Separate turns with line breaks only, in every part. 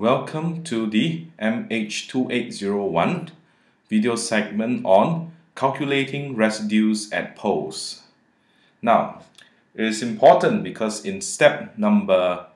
Welcome to the MH2801 video segment on calculating residues at poles. Now, it is important because in step number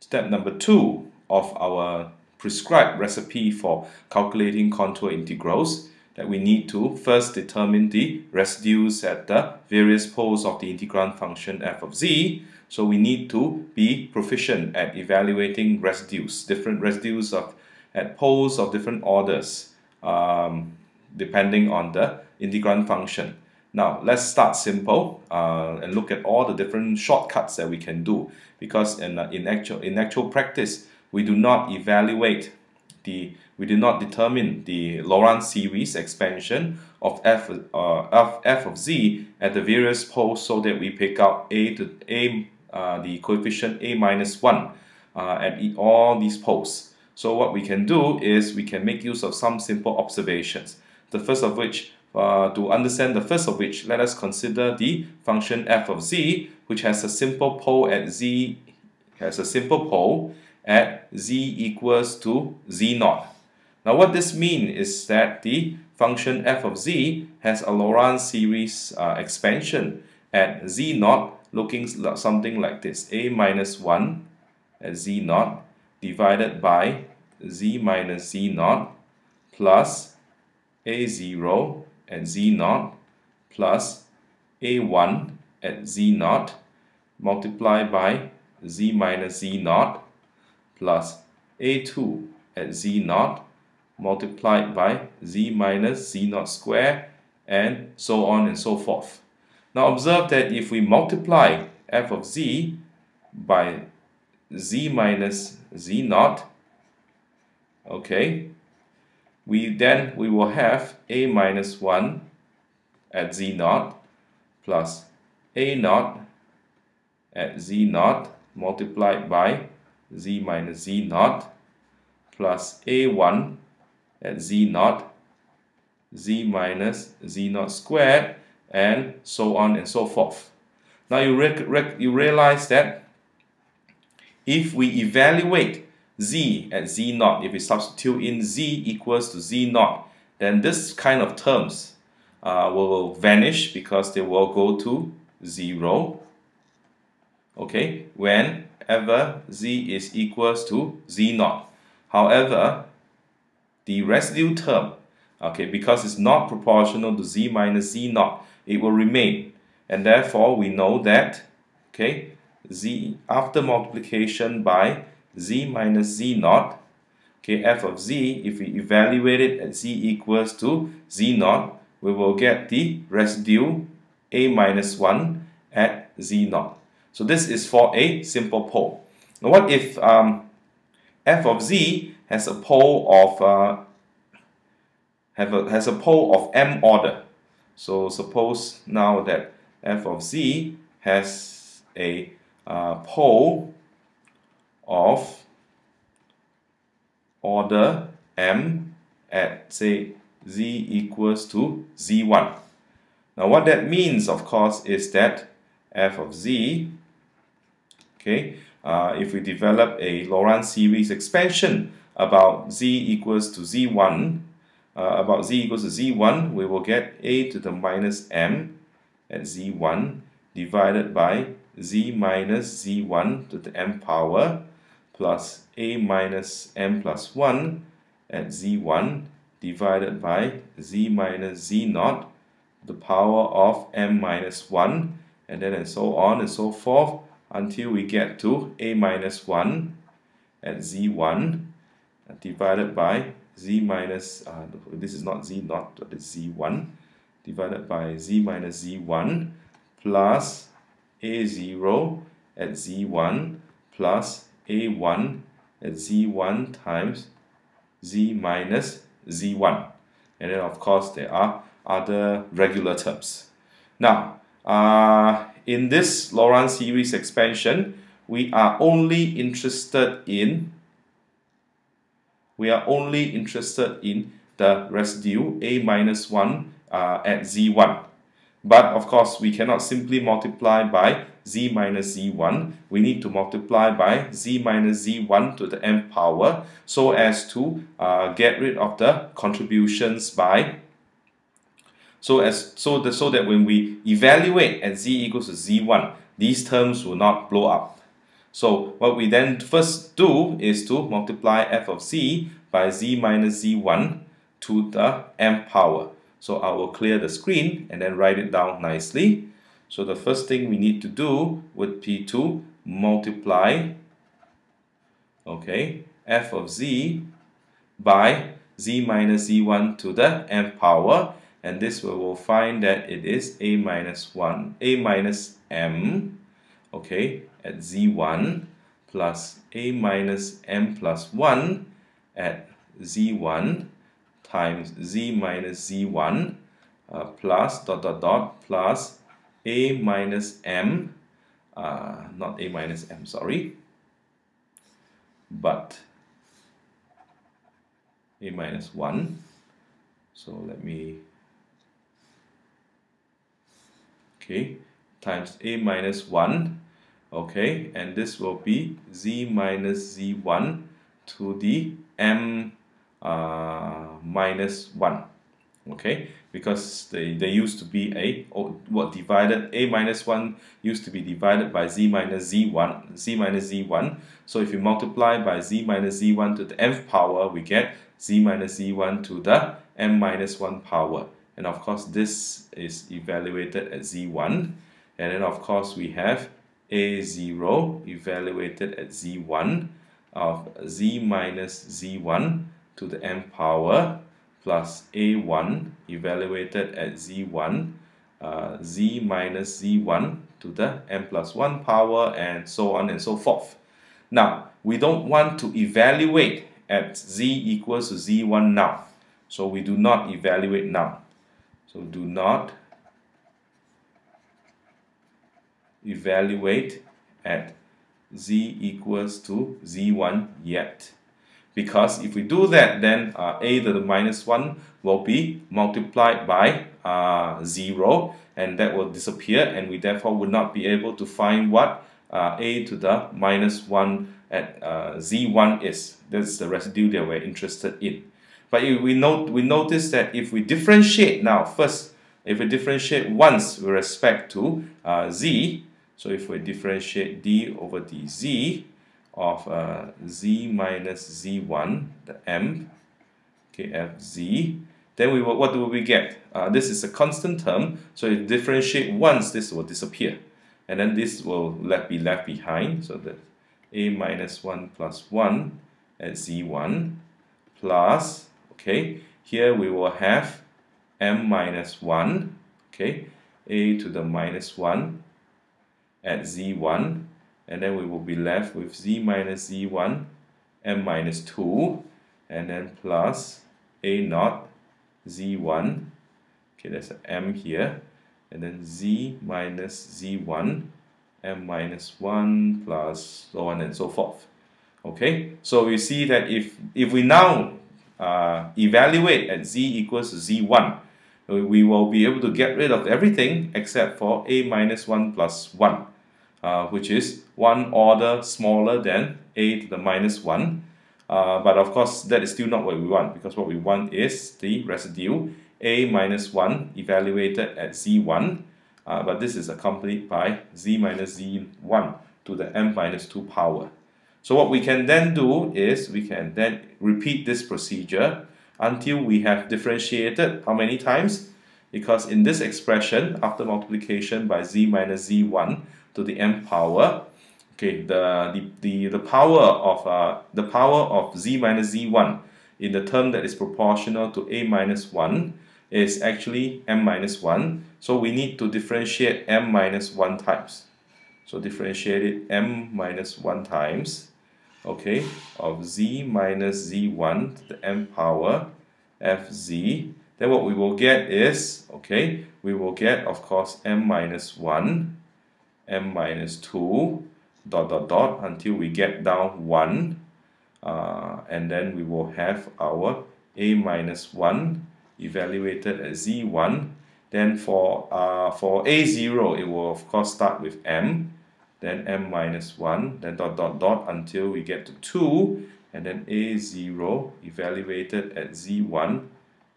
step number 2 of our prescribed recipe for calculating contour integrals that we need to first determine the residues at the various poles of the integrand function f of z so we need to be proficient at evaluating residues, different residues of at poles of different orders, um, depending on the integrand function. Now let's start simple uh, and look at all the different shortcuts that we can do because in, uh, in actual in actual practice we do not evaluate the we do not determine the Laurent series expansion of f, uh, f, f of z at the various poles so that we pick out a to a the coefficient a minus 1 uh, at all these poles. So what we can do is we can make use of some simple observations. The first of which, uh, to understand the first of which, let us consider the function f of z, which has a simple pole at z, has a simple pole at z equals to z naught. Now what this means is that the function f of z has a Laurent series uh, expansion at z naught looking something like this a minus 1 at z naught divided by z minus z naught plus a0 at z naught plus a1 at z naught multiplied by z minus z naught plus a2 at z naught multiplied by z minus z naught square and so on and so forth. Now observe that if we multiply f of z by z minus z naught, okay, we then we will have a minus 1 at z naught plus a naught at z naught multiplied by z minus z naught plus a1 at z naught z minus z naught squared and so on and so forth. Now you, you realize that if we evaluate z at z naught, if we substitute in z equals to z naught, then this kind of terms uh, will vanish because they will go to 0. Okay, whenever z is equals to z naught. However, the residue term, okay, because it's not proportional to z minus z naught, it will remain. And therefore, we know that, okay, z after multiplication by z minus z naught, okay, f of z, if we evaluate it at z equals to z naught, we will get the residue a minus 1 at z naught. So this is for a simple pole. Now what if um, f of z has a pole of uh, have a, has a pole of m order? So suppose now that f of z has a uh, pole of order m at say z equals to z1. Now what that means of course is that f of z, okay, uh, if we develop a Laurent series expansion about z equals to z1, uh, about z equals to z1, we will get a to the minus m. At z1 divided by z minus z1 to the m power plus a minus m plus 1 at z1 divided by z minus z naught the power of m minus 1 and then and so on and so forth until we get to a minus 1 at z1 divided by z minus, uh, this is not z naught, but it's z1 divided by z minus z1 plus a0 at z1 plus a1 at z1 times z minus z1. And then of course there are other regular terms. Now, uh, in this Laurent series expansion, we are only interested in we are only interested in the residue a minus 1 uh, at z1 But of course, we cannot simply multiply by z minus z1. We need to multiply by z minus z1 to the m power so as to uh, get rid of the contributions by so as so the, so that when we evaluate at z equals to z1, these terms will not blow up. So what we then first do is to multiply f of z by z minus z1 to the m power. So I will clear the screen and then write it down nicely. So the first thing we need to do would be to multiply okay, f of z by z minus z1 to the m power and this we will find that it is a minus 1, a minus m okay, at z1 plus a minus m plus 1 at z1 times z minus z1 uh, plus dot dot dot plus a minus m uh, not a minus m sorry but a minus 1 so let me okay times a minus 1 okay and this will be z minus z1 to the m uh, minus 1 okay because they, they used to be a oh, what divided a minus 1 used to be divided by z minus z1 z minus z1 so if you multiply by z minus z1 to the nth power we get z minus z1 to the m minus 1 power. And of course this is evaluated at z1 and then of course we have a0 evaluated at z1 of z minus z1 to the m power plus a1 evaluated at z1 uh, z minus z1 to the m plus 1 power and so on and so forth. Now, we don't want to evaluate at z equals to z1 now. So we do not evaluate now. So do not evaluate at z equals to z1 yet because if we do that then uh, a to the minus 1 will be multiplied by uh, 0 and that will disappear and we therefore would not be able to find what uh, a to the minus 1 at uh, z1 is. That's the residue that we're interested in. But we, note, we notice that if we differentiate now, first, if we differentiate once with respect to uh, z, so if we differentiate d over dz, of uh, z minus z1, the m, okay, fz, then we will, what do we get? Uh, this is a constant term, so if differentiate once, this will disappear. And then this will left be left behind, so that a minus 1 plus 1 at z1 plus, okay, here we will have m minus 1, okay, a to the minus 1 at z1 and then we will be left with z minus z1 m minus 2 and then plus a naught z1 okay there's an m here and then z minus z1 m minus 1 plus so on and so forth. Okay so we see that if if we now uh, evaluate at z equals z1 we will be able to get rid of everything except for a minus 1 plus 1 uh, which is one order smaller than a to the minus 1. Uh, but of course, that is still not what we want because what we want is the residue a minus 1 evaluated at z1. Uh, but this is accompanied by z minus z1 to the m minus 2 power. So what we can then do is we can then repeat this procedure until we have differentiated how many times? Because in this expression, after multiplication by z minus z1, to the m power. Okay, the the the, the power of uh, the power of z minus z1 in the term that is proportional to a minus 1 is actually m minus 1. So we need to differentiate m minus 1 times. So differentiate it m minus 1 times, okay, of z minus z1 to the m power fz. Then what we will get is, okay, we will get, of course, m minus 1 m minus 2 dot dot dot until we get down 1 uh, and then we will have our a minus 1 evaluated at z1 then for uh, for a0 it will of course start with m then m minus 1 then dot dot dot until we get to 2 and then a0 evaluated at z1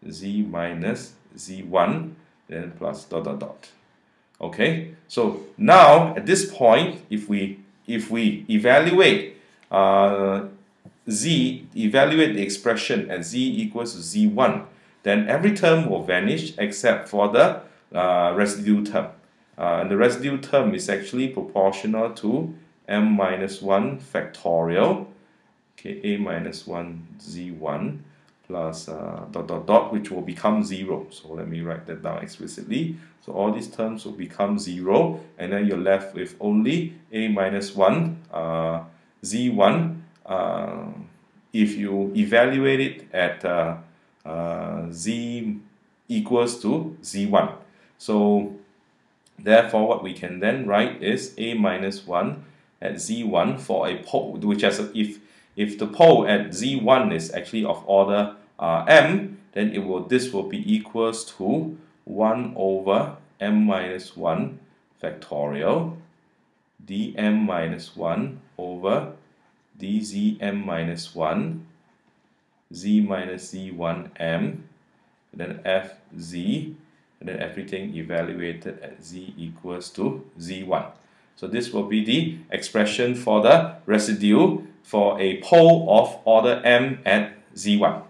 z minus z1 then plus dot dot dot okay so now at this point if we if we evaluate uh, z evaluate the expression at z equals to z1 then every term will vanish except for the uh, residue term. Uh, and the residue term is actually proportional to m minus 1 factorial, okay, a minus 1 z1 plus uh, dot dot dot which will become 0. So let me write that down explicitly. So all these terms will become 0 and then you're left with only a minus 1 uh, z1 uh, if you evaluate it at uh, uh, z equals to z1. So therefore what we can then write is a minus 1 at z1 for a pole which has a, if if the pole at z1 is actually of order uh, m then it will this will be equals to 1 over m minus 1 factorial dm minus 1 over dzm minus 1 z minus z1m, then fz, and then everything evaluated at z equals to z1. So this will be the expression for the residue for a pole of order m at z1.